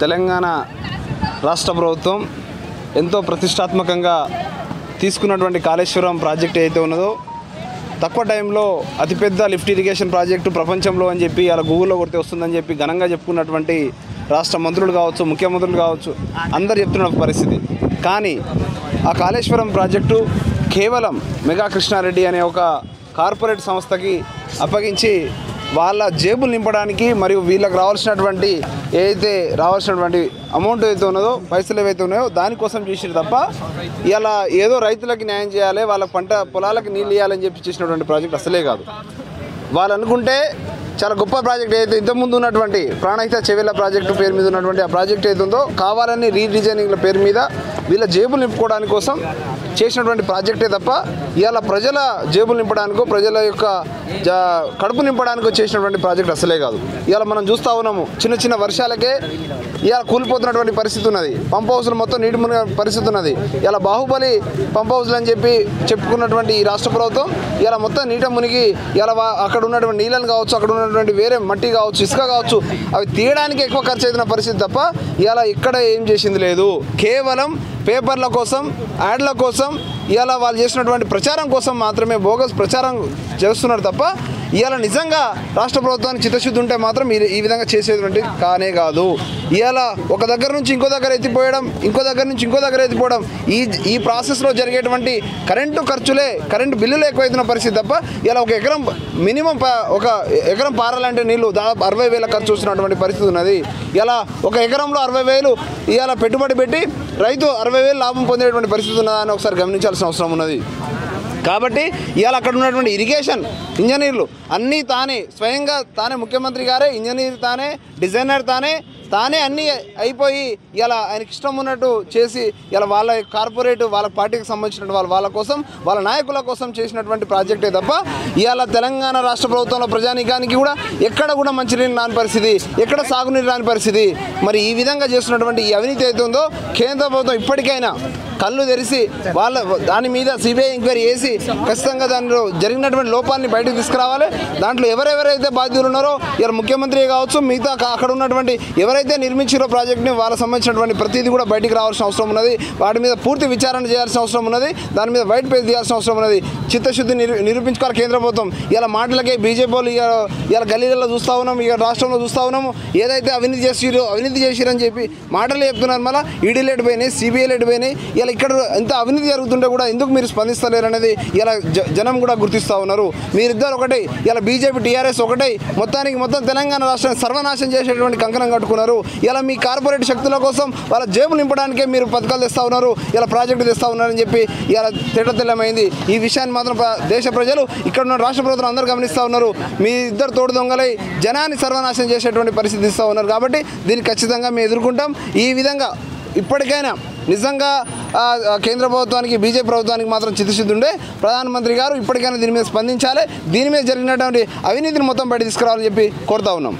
తెలంగాణ రాష్ట్ర ప్రభుత్వం ఎంతో ప్రతిష్టాత్మకంగా తీసుకున్నటువంటి కాళేశ్వరం ప్రాజెక్ట్ ఏదైతే ఉన్నదో తక్కువ టైంలో అతిపెద్ద లిఫ్ట్ ఇరిగేషన్ ప్రాజెక్టు ప్రపంచంలో అని చెప్పి అలా గూగుల్లో కొడితే వస్తుందని చెప్పి ఘనంగా చెప్పుకున్నటువంటి రాష్ట్ర మంత్రులు కావచ్చు ముఖ్యమంత్రులు కావచ్చు అందరు చెప్తున్న పరిస్థితి. కానీ ఆ కాళేశ్వరం ప్రాజెక్టు కేవలం మెగా కృష్ణారెడ్డి అనే ఒక కార్పొరేట్ సంస్థకి అప్పగించి వాళ్ళ జేబులు నింపడానికి మరియు వీళ్ళకి రావాల్సినటువంటి ఏదైతే రావాల్సినటువంటి అమౌంట్ ఏదైతే ఉన్నదో పైసలు ఏవైతే ఉన్నాయో దానికోసం చేసిరు తప్ప ఇలా ఏదో రైతులకి న్యాయం చేయాలి వాళ్ళ పంట పొలాలకి నీళ్ళు ఇవ్వాలని చెప్పి చేసినటువంటి ప్రాజెక్ట్ అసలే కాదు. వాళ్ళు అనుకుంటే చాలా గొప్ప ప్రాజెక్ట్ ఏదైతే ఇంతకుముందు ఉన్నటువంటి ప్రాణహిత చెవెళ్ళ ప్రాజెక్టు పేరు మీద ఉన్నటువంటి ఆ ప్రాజెక్ట్ ఏదైతే ఉందో కావాలని రీడిజైనింగ్ల పేరు మీద వీళ్ళ జేబులు నింపుకోవడానికి కోసం చేసినటువంటి ప్రాజెక్టే తప్ప ఇవాళ ప్రజల జేబులు నింపడానికో ప్రజల యొక్క జా కడుపు నింపడానికో చేసినటువంటి ప్రాజెక్ట్ అసలే కాదు. ఇవాళ మనం చూస్తూ ఉన్నాము చిన్న చిన్న వర్షాలకే ఇవాళ కూలిపోతున్నటువంటి పరిస్థితి ఉన్నది. పంప్ హౌస్లు మొత్తం నీటి మునిగే పరిస్థితి ఉన్నది. ఇలా బాహుబలి పంప్ హౌస్లు అని చెప్పి చెప్పుకున్నటువంటి ఈ రాష్ట్ర ప్రభుత్వం ఇలా మొత్తం నీట మునిగి ఇలా అక్కడ ఉన్నటువంటి నీళ్ళని కావచ్చు అక్కడ ఉన్న ఉన్నటువంటి వేరే మట్టి కావచ్చు ఇసుక కావచ్చు అవి తీయడానికి ఎక్కువ ఖర్చు అవుతున్న పరిస్థితి తప్ప ఇలా ఇక్కడ ఏం చేసింది లేదు. కేవలం పేపర్ల కోసం యాడ్ల కోసం ఇలా వాళ్ళు చేసినటువంటి ప్రచారం కోసం మాత్రమే బోగస్ ప్రచారం చేస్తున్నారు తప్ప ఇవాళ నిజంగా రాష్ట్ర ప్రభుత్వానికి చిత్తశుద్ధి ఉంటే మాత్రం ఈ ఈ విధంగా చేసేటువంటి కానే కాదు. ఇవాళ ఒక దగ్గర నుంచి ఇంకో దగ్గర ఎత్తిపోయడం ఇంకో దగ్గర నుంచి ఇంకో దగ్గర ఎత్తిపోవడం ఈ ఈ ప్రాసెస్లో జరిగేటువంటి కరెంటు ఖర్చులే కరెంటు బిల్లులు ఎక్కువైతున్న పరిస్థితి తప్ప ఇలా ఒక ఎకరం మినిమం ప- ఒక ఎకరం పారాలంటే నీళ్ళు దాదాపు అరవై వేల ఖర్చు వస్తున్నటువంటి పరిస్థితి ఉన్నది. ఇలా ఒక ఎకరంలో అరవై వేలు ఇవాళ పెట్టుబడి పెట్టి రైతు అరవై వేలు లాభం పొందేటువంటి పరిస్థితి ఉన్నదని ఒకసారి గమనించాల్సిన అవసరం ఉన్నది. కాబట్టి ఇవాళ అక్కడ ఉన్నటువంటి ఇరిగేషన్ ఇంజనీర్లు అన్నీ తానే స్వయంగా తానే ముఖ్యమంత్రి గారే ఇంజనీర్ తానే డిజైనర్ తానే తానే అన్నీ అయిపోయి ఇలా ఆయనకి ఇష్టం ఉన్నట్టు చేసి ఇలా వాళ్ళ కార్పొరేట్ వాళ్ళ పార్టీకి సంబంధించిన వాళ్ళ వాళ్ళ కోసం వాళ్ళ నాయకుల కోసం చేసినటువంటి ప్రాజెక్టే తప్ప ఇవాళ తెలంగాణ రాష్ట్ర ప్రభుత్వంలో ప్రజానీకానికి కూడా ఎక్కడ కూడా మంచినీళ్ళు రాని పరిస్థితి ఎక్కడ సాగునీరు రాని పరిస్థితి. మరి ఈ విధంగా చేస్తున్నటువంటి ఈ అవినీతి అయితే ఉందో కేంద్ర ప్రభుత్వం ఇప్పటికైనా కళ్ళు తెరిచి వాళ్ళ దాని మీద సిబిఐ ఎంక్వైరీ చేసి ఖచ్చితంగా దానిలో జరిగినటువంటి లోపాలని బయటకు తీసుకురావాలి. దాంట్లో ఎవరెవరైతే బాధ్యులు ఉన్నారో ఇలా ముఖ్యమంత్రి కావచ్చు మిగతా అక్కడ ఉన్నటువంటి ఎవరైతే నిర్మించారో ప్రాజెక్ట్ని వాళ్ళకి సంబంధించినటువంటి ప్రతిదీ కూడా బయటికి రావాల్సిన అవసరం ఉన్నది. వాటి మీద పూర్తి విచారణ చేయాల్సిన అవసరం ఉన్నది. దాని మీద వైట్ పేజ్ తీయాల్సిన అవసరం ఉన్నది. చిత్తశుద్ధి నిరూపించుకోవాలి కేంద్ర ప్రభుత్వం. ఇలా మాటలకే బీజేపీ వాళ్ళు ఇలా గల్లీలలో చూస్తూ ఉన్నాం ఇక రాష్ట్రంలో చూస్తూ ఉన్నాము. ఏదైతే అవినీతి చేసిరో అవినీతి చేసిరని చెప్పి మాటలు చెప్తున్నారు మళ్ళీ. ఈడీ లేట్ పోయినాయి సిబిఐ లేట్ పోయినాయి. ఇలా ఇక్కడ ఎంత అవినీతి జరుగుతుంటే కూడా ఎందుకు మీరు స్పందిస్తలేరు అనేది ఇలా జ- జనం కూడా గుర్తిస్తూ ఉన్నారు. మీరిద్దరు ఒకటే ఇలా బీజేపీ టీఆర్ఎస్ ఒకటే మొత్తానికి మొత్తం తెలంగాణ రాష్ట్రాన్ని సర్వనాశనం చేసేటువంటి కంకణం కట్టుకున్నారు. ఇలా మీ కార్పొరేట్ శక్తుల కోసం వాళ్ళ జేబులు నింపడానికే మీరు పథకాలు తెస్తూ ఉన్నారు ఇలా ప్రాజెక్టు తెస్తూ ఉన్నారని చెప్పి ఇలా తేట ఈ విషయాన్ని మాత్రం ప్ర- దేశ ప్రజలు ఇక్కడ ఉన్న రాష్ట్ర ప్రభుత్వం అందరూ గమనిస్తూ ఉన్నారు. మీ ఇద్దరు తోడు దొంగలై జనాన్ని సర్వనాశనం చేసేటువంటి పరిస్థితి ఇస్తూ ఉన్నారు. కాబట్టి దీన్ని ఖచ్చితంగా మేము ఎదుర్కొంటాం. ఈ విధంగా ఇప్పటికైనా నిజంగా కేంద్ర ప్రభుత్వానికి బీజేపీ ప్రభుత్వానికి మాత్రం చిత్తశుద్ధి ఉండే ప్రధానమంత్రి గారు ఇప్పటికైనా దీని మీద స్పందించాలి. దీని మీద జరిగినటువంటి అవినీతిని మొత్తం బయట తీసుకురావాలని చెప్పి కోరుతా ఉన్నాం.